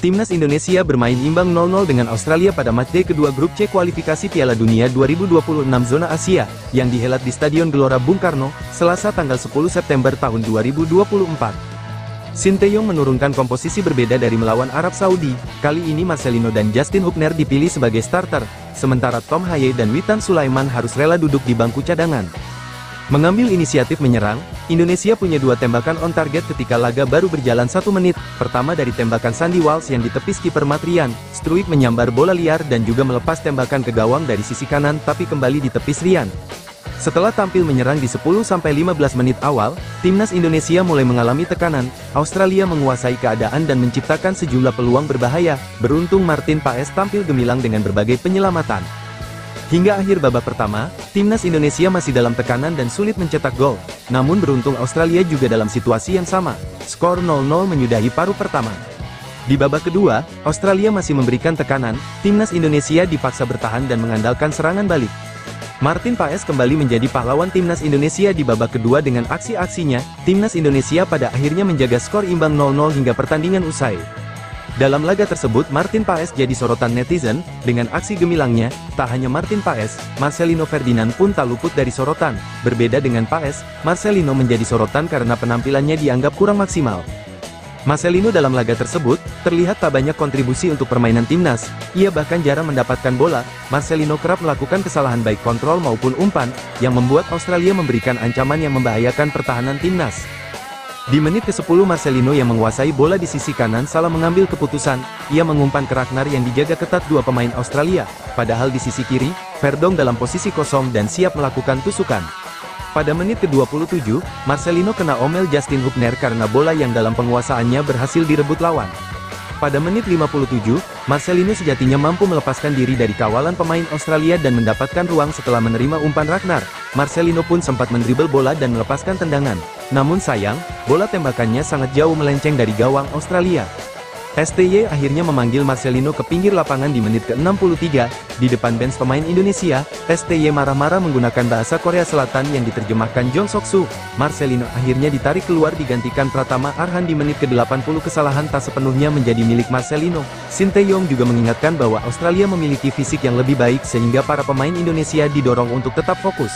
Timnas Indonesia bermain imbang 0-0 dengan Australia pada matchday kedua grup C kualifikasi Piala Dunia 2026 zona Asia, yang dihelat di Stadion Gelora Bung Karno, Selasa tanggal 10 September tahun 2024. Sinteyong menurunkan komposisi berbeda dari melawan Arab Saudi, kali ini Marcelino dan Justin Hubner dipilih sebagai starter, sementara Tom Haye dan Witan Sulaiman harus rela duduk di bangku cadangan. Mengambil inisiatif menyerang, Indonesia punya dua tembakan on target ketika laga baru berjalan satu menit, pertama dari tembakan Sandy Walsh yang ditepis kiper Matrian, Struik menyambar bola liar dan juga melepas tembakan ke gawang dari sisi kanan tapi kembali ditepis Rian. Setelah tampil menyerang di 10-15 menit awal, timnas Indonesia mulai mengalami tekanan, Australia menguasai keadaan dan menciptakan sejumlah peluang berbahaya, beruntung Martin Paes tampil gemilang dengan berbagai penyelamatan. Hingga akhir babak pertama, timnas Indonesia masih dalam tekanan dan sulit mencetak gol. Namun beruntung Australia juga dalam situasi yang sama. Skor 0-0 menyudahi paruh pertama. Di babak kedua, Australia masih memberikan tekanan, timnas Indonesia dipaksa bertahan dan mengandalkan serangan balik. Martin Paes kembali menjadi pahlawan timnas Indonesia di babak kedua dengan aksi-aksinya, timnas Indonesia pada akhirnya menjaga skor imbang 0-0 hingga pertandingan usai. Dalam laga tersebut Martin Paes jadi sorotan netizen, dengan aksi gemilangnya, tak hanya Martin Paes, Marcelino Ferdinand pun tak luput dari sorotan. Berbeda dengan Paes, Marcelino menjadi sorotan karena penampilannya dianggap kurang maksimal. Marcelino dalam laga tersebut, terlihat tak banyak kontribusi untuk permainan timnas, ia bahkan jarang mendapatkan bola, Marcelino kerap melakukan kesalahan baik kontrol maupun umpan, yang membuat Australia memberikan ancaman yang membahayakan pertahanan timnas. Di menit ke-10 Marcelino yang menguasai bola di sisi kanan salah mengambil keputusan, ia mengumpan ke Ragnar yang dijaga ketat dua pemain Australia, padahal di sisi kiri, Verdong dalam posisi kosong dan siap melakukan tusukan. Pada menit ke-27, Marcelino kena omel Justin Hubner karena bola yang dalam penguasaannya berhasil direbut lawan. Pada menit 57, Marcelino sejatinya mampu melepaskan diri dari kawalan pemain Australia dan mendapatkan ruang setelah menerima umpan Ragnar. Marcelino pun sempat mendribel bola dan melepaskan tendangan. Namun sayang, bola tembakannya sangat jauh melenceng dari gawang Australia. STY akhirnya memanggil Marcelino ke pinggir lapangan di menit ke-63, di depan bench pemain Indonesia, STY marah-marah menggunakan bahasa Korea Selatan yang diterjemahkan Jong Sok Soo. Marcelino akhirnya ditarik keluar digantikan Pratama Arhan di menit ke-80 kesalahan tak sepenuhnya menjadi milik Marcelino. Sinteyong juga mengingatkan bahwa Australia memiliki fisik yang lebih baik sehingga para pemain Indonesia didorong untuk tetap fokus.